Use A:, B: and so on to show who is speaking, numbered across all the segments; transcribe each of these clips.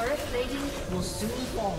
A: Turret plating will soon fall.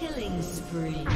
A: Killing spree.